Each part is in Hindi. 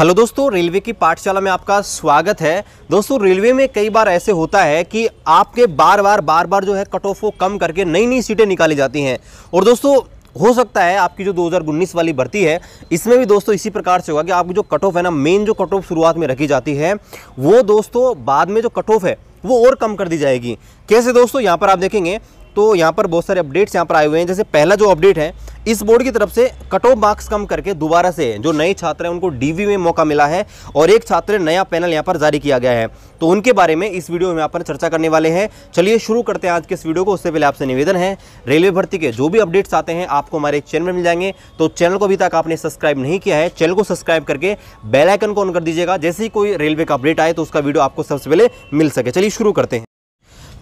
हेलो दोस्तों, रेलवे की पाठशाला में आपका स्वागत है। दोस्तों, रेलवे में कई बार ऐसे होता है कि आपके बार बार बार बार जो है कट ऑफ़ को कम करके नई नई सीटें निकाली जाती हैं। और दोस्तों, हो सकता है आपकी जो 2019 वाली भर्ती है, इसमें भी दोस्तों इसी प्रकार से होगा कि आपकी जो कट ऑफ़ है ना, मेन जो कट ऑफ़ शुरुआत में रखी जाती है, वो दोस्तों बाद में जो कट ऑफ़ है, वो और कम कर दी जाएगी। कैसे दोस्तों, यहाँ पर आप देखेंगे तो यहाँ पर बहुत सारे अपडेट्स यहाँ पर आए हुए हैं। जैसे पहला जो अपडेट है, इस बोर्ड की तरफ़ से कट ऑफ़ मार्क्स कम करके दोबारा से जो नए छात्र हैं, उनको डीवी में मौका मिला है और एक छात्र नया पैनल यहाँ पर जारी किया गया है। तो उनके बारे में इस वीडियो में यहाँ पर चर्चा करने वाले हैं। चलिए शुरू करते हैं आज के इस वीडियो को। उससे पहले आपसे निवेदन है, रेलवे भर्ती के जो भी अपडेट्स आते हैं, आपको हमारे चैनल में मिल जाएँगे। तो चैनल को अभी तक आपने सब्सक्राइब नहीं किया है चैनल को सब्सक्राइब करके बेलाइकन को ऑन कर दीजिएगा। जैसे ही कोई रेलवे का अपडेट आए तो उसका वीडियो आपको सबसे पहले मिल सके। चलिए शुरू करते हैं।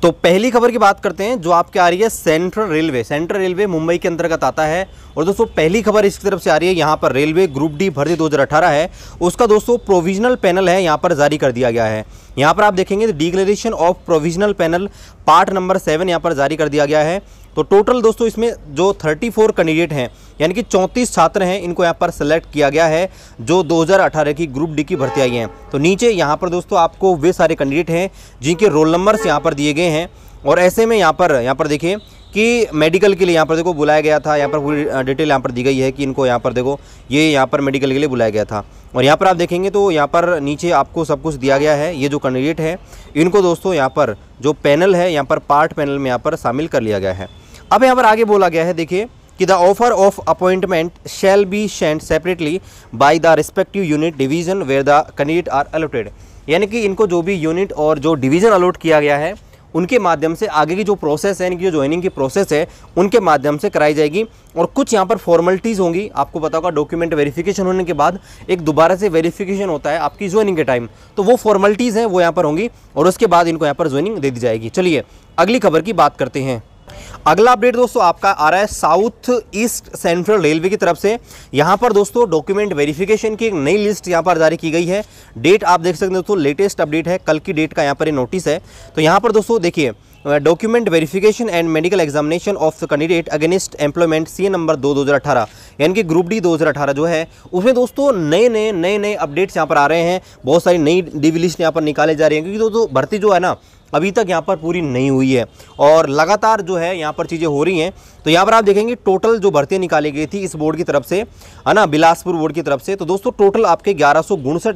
तो पहली खबर की बात करते हैं, जो आपके आ रही है central railway. Central railway Mumbai के अंतर्गत आता है। और दोस्तों, पहली खबर इसकी तरफ़ से आ रही है, यहाँ पर रेलवे ग्रुप डी भर्ती 2018 है। उसका दोस्तों, प्रोविजनल पैनल है, यहाँ पर जारी कर दिया गया है। यहाँ पर आप देखेंगे declaration of provisional panel part number seven यहाँ पर जारी कर दिया गया है। तो टोटल दोस्तों इसमें जो 34 कैंडिडेट हैं, यानी कि 34 छात्र हैं, इनको यहाँ पर सेलेक्ट किया गया है, जो 2018 की ग्रुप डी की भर्ती आई हैं। तो नीचे यहाँ पर दोस्तों आपको वे सारे कैंडिडेट हैं, जिनके रोल नंबर्स यहाँ पर दिए गए हैं। और ऐसे में यहाँ पर यहाँ पर देखिए कि मेडिकल के लिए यहाँ पर देखो बुलाया गया था यहाँ पर पूरी डिटेल यहाँ पर दी गई है कि इनको यहाँ पर देखो ये यहाँ पर मेडिकल के लिए बुलाया गया था और यहाँ पर आप देखेंगे तो यहाँ पर नीचे आपको सब कुछ दिया गया है ये जो कैंडिडेट है इनको दोस्तों यहाँ पर जो पैनल है यहाँ पर पार्ट पैनल में यहाँ पर शामिल कर लिया गया है अब यहाँ पर आगे बोला गया है देखिए कि the offer of appointment shall be send separately by the respective unit division where the candidate are allotted यानी कि इनको जो भी यूनिट और जो डिवीज़न अलॉट किया गया है उनके माध्यम से आगे की जो प्रोसेस है, इनकी जो ज्वाइनिंग की प्रोसेस है, उनके माध्यम से कराई जाएगी। और कुछ यहाँ पर फॉर्मेलिटीज़ होंगी। आपको पता होगा डॉक्यूमेंट वेरिफिकेशन होने के बाद एक दोबारा से वेरिफिकेशन होता है आपकी ज्वाइनिंग के टाइम तो वो फॉर्मेलिटीज़ हैं, वो यहाँ पर होंगी और उसके बाद इनको यहाँ पर ज्वाइनिंग दे दी जाएगी। चलिए, अगली खबर की बात करते हैं। अगला अपडेट दोस्तों आपका आ रहा है साउथ ईस्ट सेंट्रल रेलवे की तरफ़ से। यहाँ पर दोस्तों डॉक्यूमेंट वेरिफिकेशन की एक नई लिस्ट यहाँ पर जारी की गई है। डेट आप देख सकते हैं दोस्तों, लेटेस्ट अपडेट है, कल की डेट का यहाँ पर नोटिस है। तो यहाँ पर दोस्तों देखिए, document verification and medical examination of the candidate against employment C number दो दो यानी कि ग्रुप डी 2018 जो है, उसमें दोस्तों नए नए नए नए अपडेट्स यहाँ पर आ रहे हैं। बहुत सारी नई डिवी लिस्ट यहाँ पर निकाले जा रही हैं, क्योंकि दोस्तों भर्ती जो है ना अभी तक यहाँ पर पूरी नहीं हुई है। और लगातार जो है यहाँ पर चीज़ें हो रही हैं। तो यहाँ पर आप देखेंगे टोटल जो भर्तियाँ निकाली गई थी इस बोर्ड की तरफ़ से, है ना, बिलासपुर बोर्ड की तरफ़ से तो दोस्तों टोटल आपके ग्यारह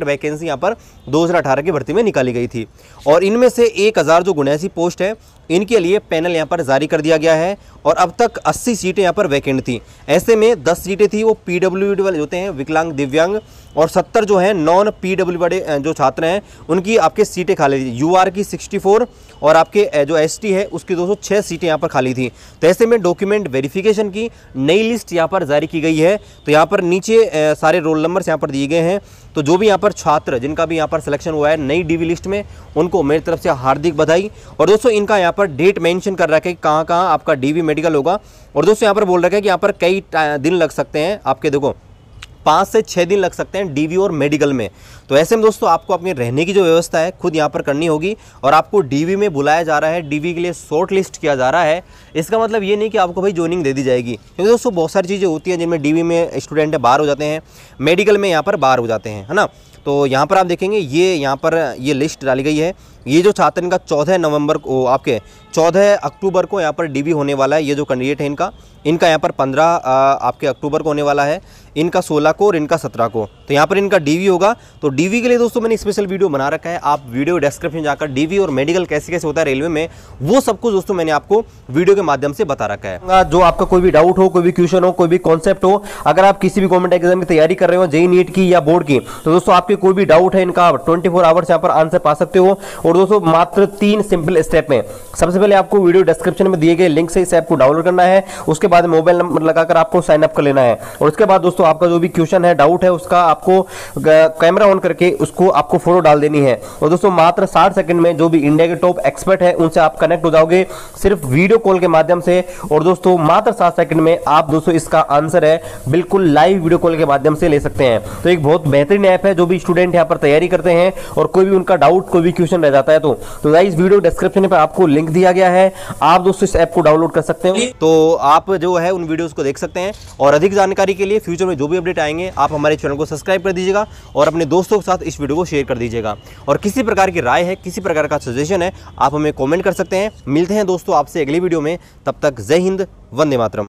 वैकेंसी यहाँ पर दो हज़ार अठारह की भर्ती में निकाली गई थी। और इनमें से एक जो गुणैसी पोस्ट है इनके लिए पैनल यहाँ पर जारी कर दिया गया है और अब तक 80 सीटें यहाँ पर वैकेंट थी। ऐसे में 10 सीटें थी वो पी डब्ल्यू वाले होते हैं, विकलांग, दिव्यांग और 70 जो है, नॉन पी डब्ल्यू वाले जो छात्र हैं, उनकी आपके सीटें खाली थी। यूआर की 64 और आपके जो एसटी है, उसकी दो सौ छः सीटें यहाँ पर खाली थी। तो ऐसे में डॉक्यूमेंट वेरिफिकेशन की नई लिस्ट यहाँ पर जारी की गई है। तो यहाँ पर नीचे सारे रोल नंबर्स यहाँ पर दिए गए हैं। तो जो भी यहाँ पर छात्र जिनका भी यहाँ पर सिलेक्शन हुआ है, नई डीवी लिस्ट में, उनको मेरी तरफ़ से हार्दिक बधाई। और दोस्तों, इनका यहाँ पर डेट मेंशन कर रखा है कि कहाँ कहाँ आपका डीवी मेडिकल होगा। और दोस्तों, यहाँ पर बोल रखा है कि यहाँ पर कई दिन लग सकते हैं। आपके देखो पाँच से छः दिन लग सकते हैं डीवी और मेडिकल में। तो ऐसे में दोस्तों, आपको अपनी रहने की जो व्यवस्था है, खुद यहाँ पर करनी होगी और आपको डीवी में बुलाया जा रहा है। डीवी के लिए शॉर्ट लिस्ट किया जा रहा है। इसका मतलब ये नहीं कि आपको भाई ज्वाइनिंग दे दी जाएगी। क्योंकि दोस्तों, बहुत सारी चीज़ें होती हैं जिनमें डीवी में स्टूडेंट बाहर हो जाते हैं मेडिकल में यहाँ पर बाहर हो जाते हैं, है ना? तो यहाँ पर आप देखेंगे, ये यहाँ पर ये लिस्ट डाली गई है। ये जो छात्र इनका चौदह नवंबर को, आपके चौदह अक्टूबर को यहाँ पर डीबी होने वाला है, ये जो कैंडिडेट है इनका इनका यहाँ पर पंद्रह आपके अक्टूबर को होने वाला है, इनका सोलह को और इनका सत्रह को। तो यहाँ पर इनका डीवी होगा। तो डीवी के लिए दोस्तों मैंने स्पेशल वीडियो बना रखा है, आप वीडियो डिस्क्रिप्शन जाकर डीवी और मेडिकल कैसे कैसे होता है रेलवे में, वो सब कुछ दोस्तों मैंने आपको वीडियो के माध्यम से बता रखा है। जो आपका कोई भी डाउट हो, कोई भी क्वेश्चन हो, कोई भी कॉन्सेप्ट हो, अगर आप किसी भी गवर्नमेंट एग्ज़ाम की तैयारी कर रहे हो जेई नीट की या बोर्ड की तो दोस्तों आपके कोई भी डाउट है इनका ट्वेंटी फोर आवर्स यहाँ पर आंसर पा सकते हो दोस्तों मात्र तीन सिंपल स्टेप में। सबसे पहले आपको वीडियो डिस्क्रिप्शन में दिए गए लिंक से इस ऐप को डाउनलोड करना है। उसके बाद मोबाइल नंबर लगाकर आपको साइन अप कर लेना है। और उसके बाद दोस्तों, आपका जो भी क्वेश्चन है डाउट है, उसका आपको कैमरा ऑन करके उसको आपको फ़ोटो डाल देनी है। और दोस्तों, मात्र साठ सेकंड में जो भी इंडिया के टॉप एक्सपर्ट है, उनसे आप कनेक्ट हो जाओगे सिर्फ़ वीडियो कॉल के माध्यम से। और दोस्तों, मात्र सात सेकंड में आप दोस्तों, इसका आंसर है, बिल्कुल लाइव वीडियो कॉल के माध्यम से ले सकते हैं। तो एक बहुत बेहतरीन ऐप है, जो भी स्टूडेंट यहाँ पर तैयारी करते हैं। और कोई भी उनका डाउट कोई भी क्वेश्चन रह जाता है तो तो इस वीडियो डिस्क्रिप्शन में आपको लिंक दिया गया है। आप दोस्तों इस ऐप को डाउनलोड कर सकते हो। तो आप जो है उन वीडियोस को देख सकते हैं। और अधिक जानकारी के लिए फ्यूचर में जो भी अपडेट आएँगे, आप हमारे चैनल को सब्सक्राइब कर दीजिएगा और अपने दोस्तों के साथ इस वीडियो को शेयर कर दीजिएगा। और किसी प्रकार की राय है, किसी प्रकार का सजेशन है, आप हमें कॉमेंट कर सकते हैं। मिलते हैं दोस्तों आपसे अगली वीडियो में। तब तक जय हिंद, वंदे मातरम।